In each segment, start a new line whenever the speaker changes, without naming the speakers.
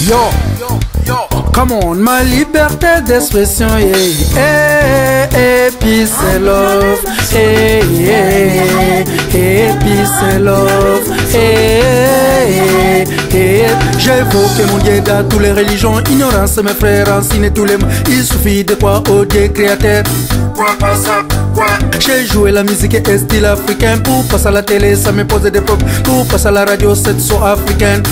Yo, yo, yo. Come on, ma liberté d'expression, yeah. Eh, eh, et, et puis c'est love, eh, et, et, et puis c'est love, et, et Hey, J'évoque mon Dieu dans toutes les religions. Ignorance, mes frères, enseigne tous les mots. Il suffit de quoi au Dieu créateur. J'ai joué la musique et style africain? Pour passer à la télé ça me pose des problèmes. Pour passer à la radio c'est son africaine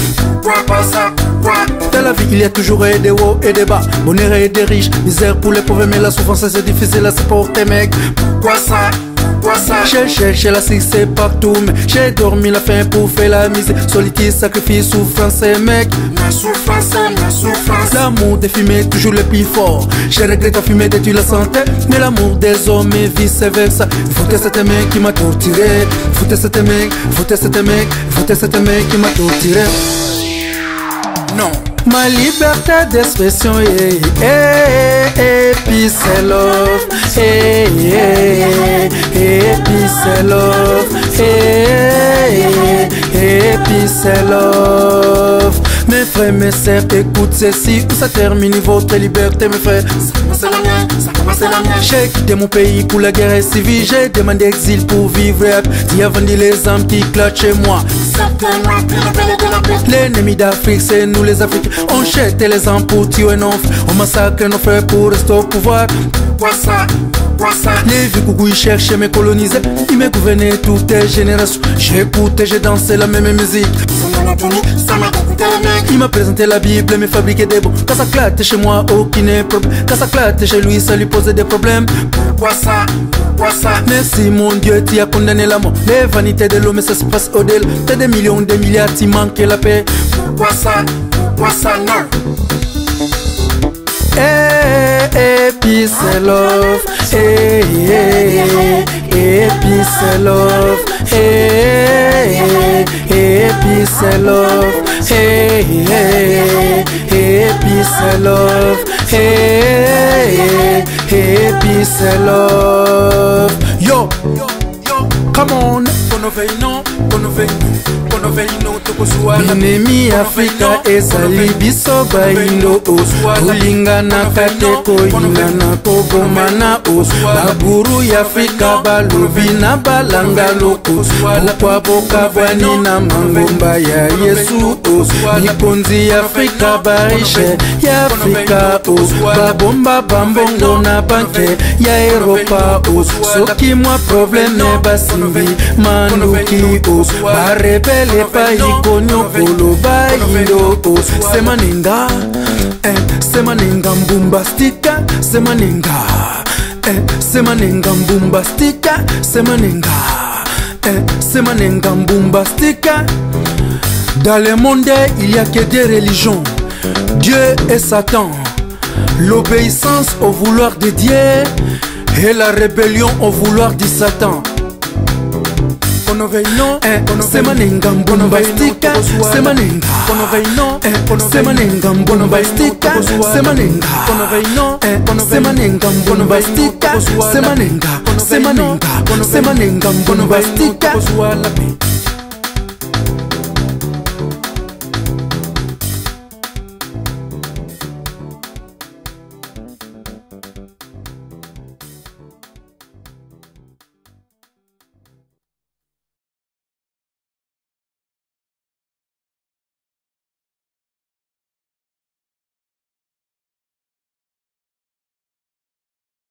Dans la vie il y a toujours des hauts et des bas. Bonheur et des riches, misère pour les pauvres Mais la souffrance c'est difficile à supporter mec. Pourquoi ça? J'ai cherché la succès partout mais j'ai dormi la faim pour faire la misère Solitude, sacrifice, souffrance mec.
Ma souffrance, ma souffrance.
L'amour des films est toujours le plus fort. J'ai regretté fumer détruire la santé Mais l'amour des hommes est vice versa. Foutez cet mec qui m'a torturé. Foutez cet mec, foutez cet mec Foutez cet mec qui m'a torturé Ma liberté d'expression est hey, hey, peace and love hey, hey, hey, peace and love hey, peace and love Mes frères, mes sœurs, écoute ceci. Où ça termine votre liberté mes frères?
Ça commence la mienne, ça commence la mienne.
J'ai quitté mon pays pour la guerre civile. J'ai demandé exil pour vivre Si avant les âmes qui claquent chez moi L'ennemi d'Afrique, c'est nous les Africains. On jette les âmes pour tuer nos frères. On massacre nos frères pour rester au pouvoir.
Pourquoi ça,
Les vieux coucou, ils cherchent à me coloniser. Ils me gouvernaient toutes les générations. Écouté, j'ai dansé la même musique. Il m'a présenté la Bible, me fabriqué des bons. Quand ça clate chez moi, aucun problème. Quand ça clate chez lui, ça lui posait des problèmes.
Pourquoi ça
Merci mon Dieu, tu as condamné la mort. Les vanités de l'homme, ça se passe au-delà. T'as des millions, des milliards, tu manques la paix.
Pourquoi ça, pourquoi ça non
Hey, hey, peace and love. Hey, hey, hey, peace and love. Hey, hey, peace and love. Hey, hey, hey, peace and love. Hey, hey, peace and love. Binemi Afrika ezali biso bayindo o. kolingana kate koyingana kobomana o. baburu ya Afrika balobi na balanga loko. bokwa bokabwani na mangomba ya Yesu o. mikonzi ya Afrika barishe ya Afrika o. babomba bambongo na banke ya Eropa o. soki mwa probleme basimbi manduki o. barebele epai konyokolo bayindo o. semaninga eh, semaninga mbumbastika semaninga eh, semaninga mbumbastika semaninga eh, semaninga mbumbastika Dans le monde, il n'y a que deux religions, Dieu et Satan. L'obéissance au vouloir de Dieu et la rébellion au vouloir de Satan. semanenga mbombastika semanenga. Semanenga mbombastika semanenga. semanenga mbombastika semanenga. semanenga. Semanenga mbombastika